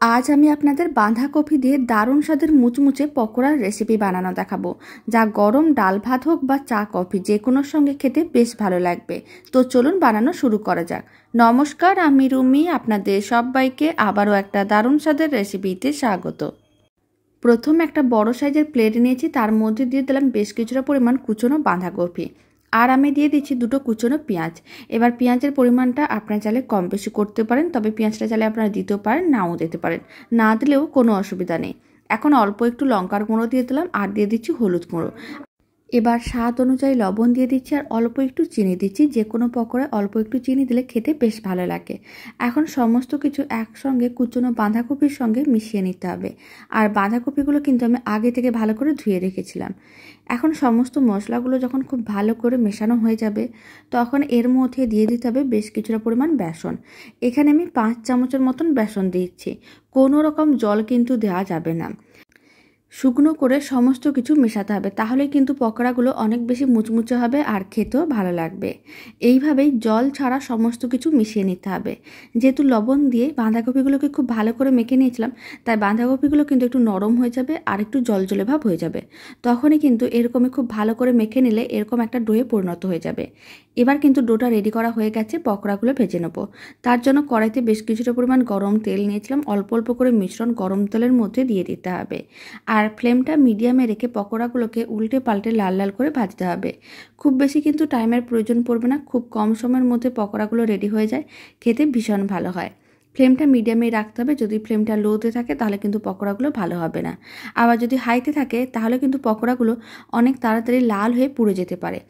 আজ আমি আপনাদের বাঁধাকপি দিয়ে দারুণ স্বাদের মুচমুচে পকোড়ার রেসিপি বানানো দেখাবো। যা গরম ডাল ভাত হোক বা চা, কফি, যে কোনোর সঙ্গে খেতে বেশ ভালো লাগবে। তো চলুন বানানো শুরু করা যাক। নমস্কার, আমি রুমি, আপনাদের সবাইকে আবারও একটা দারুণ স্বাদের রেসিপিতে স্বাগত। প্রথম একটা বড় সাইজের প্লেট নিয়েছি, তার মধ্যে দিয়ে দিলাম বেশ কিছুটা পরিমাণ কুচনো বাঁধাকপি। আর আমি দিয়ে দিচ্ছি দুটো কুচনো পেঁয়াজ। এবার পেঁয়াজের পরিমাণটা আপনারা চাইলে কম বেশি করতে পারেন, তবে পেঁয়াজটা চাইলে আপনারা দিতেও পারেন, নাও দিতে পারেন। না দিলেও কোনো অসুবিধা নেই। এখন অল্প একটু লঙ্কার গুঁড়ো দিয়ে দিলাম, আর দিয়ে দিচ্ছি হলুদ গুঁড়ো। এবার স্বাদ অনুযায়ী লবণ দিয়ে দিচ্ছি আর অল্প একটু চিনি দিচ্ছি। যে কোনো পকোড়ায় অল্প একটু চিনি দিলে খেতে বেশ ভালো লাগে। এখন সমস্ত কিছু একসঙ্গে কুচনো বাঁধাকপির সঙ্গে মিশিয়ে নিতে হবে। আর বাঁধাকপিগুলো কিন্তু আমি আগে থেকে ভালো করে ধুয়ে রেখেছিলাম। এখন সমস্ত মশলাগুলো যখন খুব ভালো করে মেশানো হয়ে যাবে, তখন এর মধ্যে দিয়ে দিতে হবে বেশ কিছুটা পরিমাণ বেসন। এখানে আমি পাঁচ চামচের মতন বেসন দিচ্ছি। কোনো রকম জল কিন্তু দেওয়া যাবে না। শুকনো করে সমস্ত কিছু মেশাতে হবে। তাহলে কিন্তু পকোড়াগুলো অনেক বেশি মুচমুচে হবে আর খেতেও ভালো লাগবে। এইভাবেই জল ছাড়া সমস্ত কিছু মিশিয়ে নিতে হবে। যেহেতু লবণ দিয়ে বাঁধাকপিগুলোকে খুব ভালো করে মেখে নিয়েছিলাম, তাই বাঁধাকপিগুলো কিন্তু একটু নরম হয়ে যাবে আর একটু জল জলে ভাব হয়ে যাবে। তখনই কিন্তু এরকমই খুব ভালো করে মেখে নিলে এরকম একটা ডোয়ে পরিণত হয়ে যাবে। এবার কিন্তু ডোটা রেডি করা হয়ে গেছে, পকোড়াগুলো ভেজে নেব। তার জন্য কড়াইতে বেশ কিছুটা পরিমাণ গরম তেল নিয়েছিলাম, অল্প অল্প করে মিশ্রণ গরম তেলের মধ্যে দিয়ে দিতে হবে। আর ফ্লেমটা মিডিয়ামে রেখে পকোড়াগুলোকে উল্টে পাল্টে লাল লাল করে ভাজতে হবে। খুব বেশি কিন্তু টাইমের প্রয়োজন পড়বে না, খুব কম সময়ের মধ্যে পকোড়াগুলো রেডি হয়ে যায়, খেতে ভীষণ ভালো হয়। ফ্লেমটা মিডিয়ামেই রাখতে হবে, যদি ফ্লেমটা লোতে থাকে তাহলে কিন্তু পকোড়াগুলো ভালো হবে না। আবার যদি হাইতে থাকে তাহলে কিন্তু পকোড়াগুলো অনেক তাড়াতাড়ি লাল হয়ে পুড়ে যেতে পারে।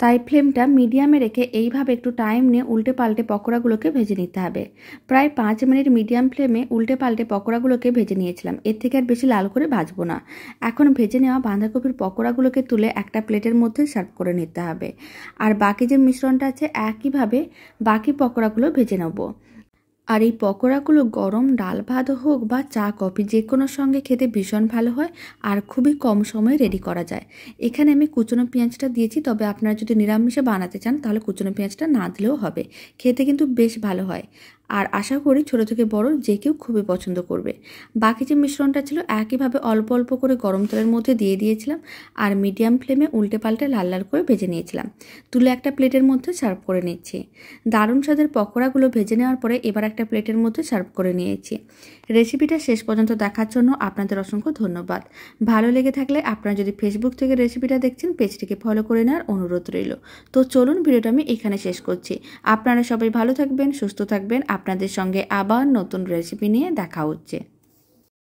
তাই ফ্লেমটা মিডিয়ামে রেখে এইভাবে একটু টাইম নিয়ে উল্টে পাল্টে পকোড়াগুলোকে ভেজে নিতে হবে। প্রায় পাঁচ মিনিট মিডিয়াম ফ্লেমে উল্টে পাল্টে পকোড়াগুলোকে ভেজে নিয়েছিলাম। এর থেকে আর বেশি লাল করে ভাজবো না। এখন ভেজে নেওয়া বাঁধাকপির পকোড়াগুলোকে তুলে একটা প্লেটের মধ্যে সার্ভ করে নিতে হবে। আর বাকি যে মিশ্রণটা আছে, একইভাবে বাকি পকোড়াগুলো ভেজে নেব। আর এই পকোড়াগুলো গরম, ডাল ভাত হোক বা চা, কফি, যে কোনো সঙ্গে খেতে ভীষণ ভালো হয় আর খুবই কম সময়ে রেডি করা যায়। এখানে আমি কুচনো পেঁয়াজটা দিয়েছি, তবে আপনারা যদি নিরামিষে বানাতে চান তাহলে কুচনো পেঁয়াজটা না দিলেও হবে। খেতে কিন্তু বেশ ভালো হয়। আর আশা করি ছোটো থেকে বড় যে কেউ খুবই পছন্দ করবে। বাকি যে মিশ্রণটা ছিল একইভাবে অল্প অল্প করে গরম তেলের মধ্যে দিয়ে দিয়েছিলাম আর মিডিয়াম ফ্লেমে উল্টে পাল্টে লাল লাল করে ভেজে নিয়েছিলাম। তুলে একটা প্লেটের মধ্যে সার্ভ করে নিচ্ছি। দারুণ স্বাদের পকোড়াগুলো ভেজে নেওয়ার পরে এবার একটা প্লেটের মধ্যে সার্ভ করে নিয়েছি। রেসিপিটা শেষ পর্যন্ত দেখার জন্য আপনাদের অসংখ্য ধন্যবাদ। ভালো লেগে থাকলে আপনারা যদি ফেসবুক থেকে রেসিপিটা দেখছেন, পেজটিকে ফলো করে নেওয়ার অনুরোধ রইল। তো চলুন ভিডিওটা আমি এখানে শেষ করছি। আপনারা সবাই ভালো থাকবেন, সুস্থ থাকবেন। আপনাদের সঙ্গে আবার নতুন রেসিপি নিয়ে দেখা হচ্ছে।